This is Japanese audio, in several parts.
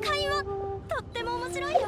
会話とっても面白いよ。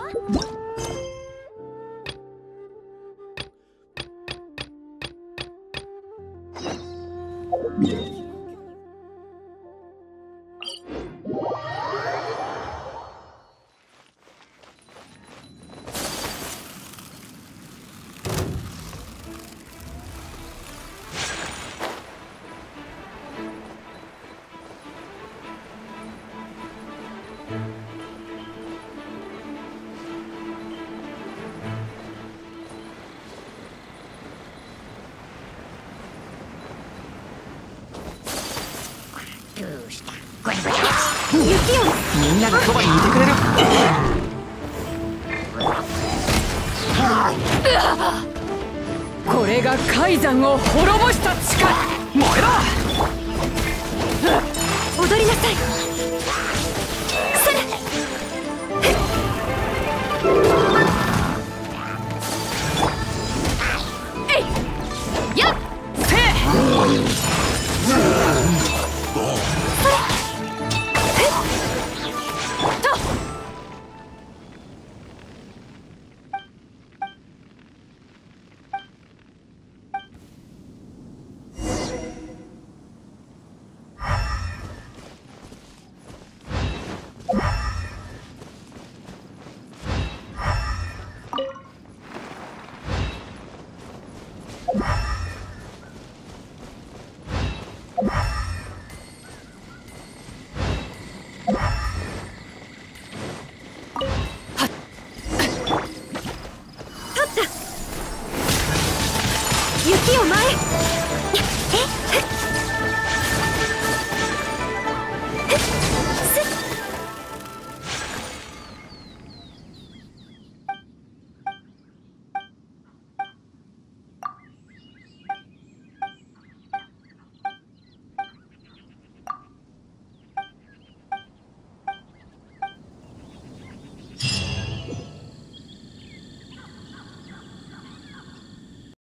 みんながそばにいてくれる。これが海山を滅ぼした力雪を前